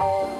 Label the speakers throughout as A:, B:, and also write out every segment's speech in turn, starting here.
A: Bye.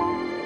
A: Thank you.